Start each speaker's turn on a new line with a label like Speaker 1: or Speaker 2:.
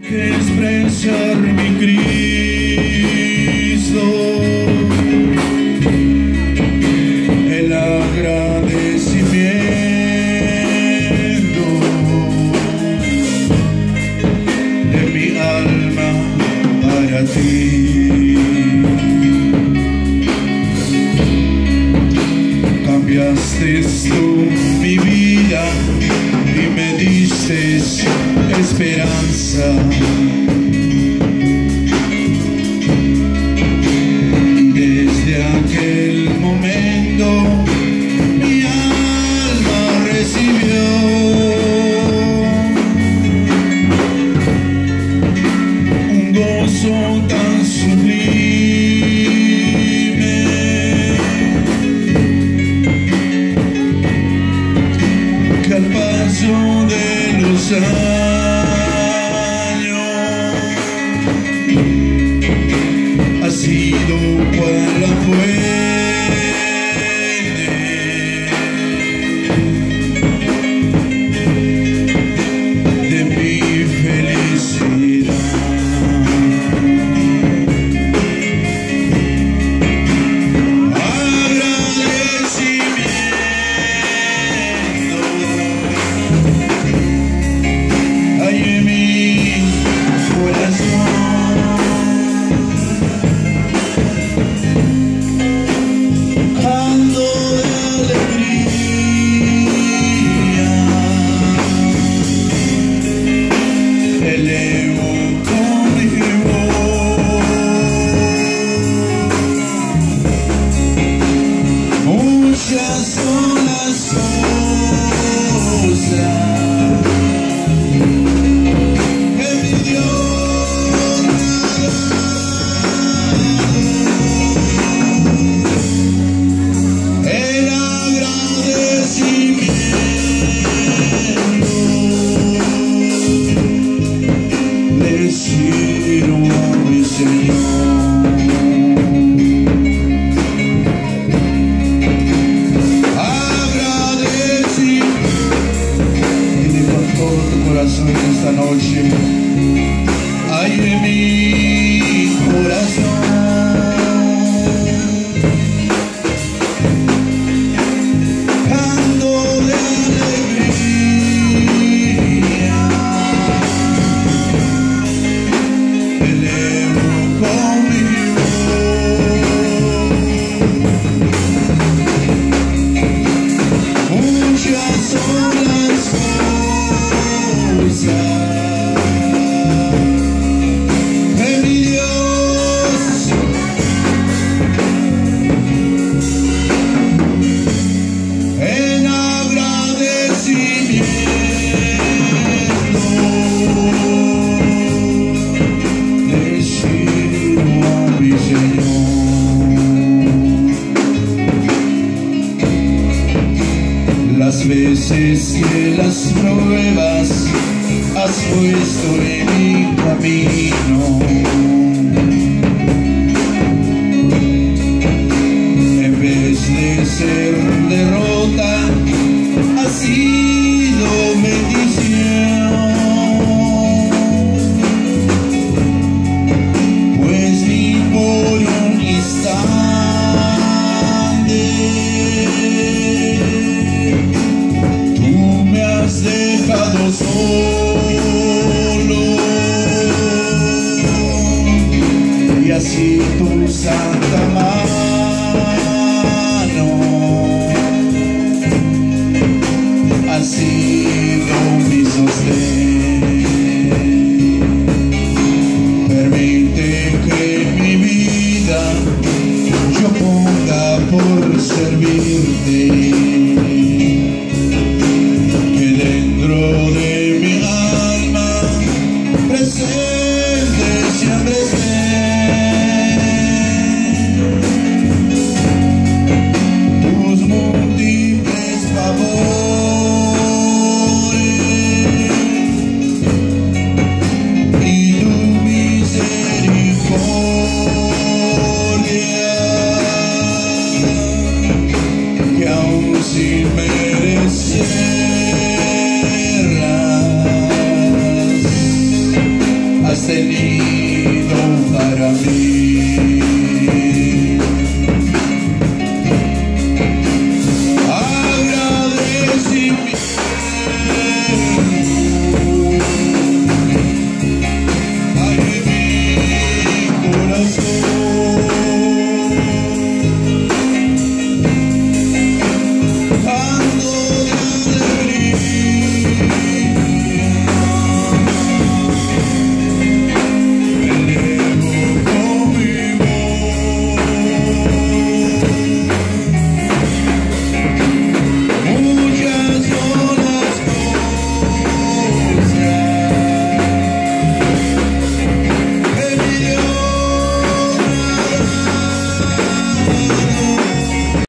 Speaker 1: que expresar mi Cristo. El agradecimiento de mi alma para ti. Cambiaste tú mi vida y me diste esperanza. Desde aquel momento mi alma recibió un gozo tan sublime que al paso de los años ha sido cual agradecimiento le Las veces que las pruebas has puesto en mi camino. En vez de ser derrota, ha así tu santa mano ha sido mi sostén.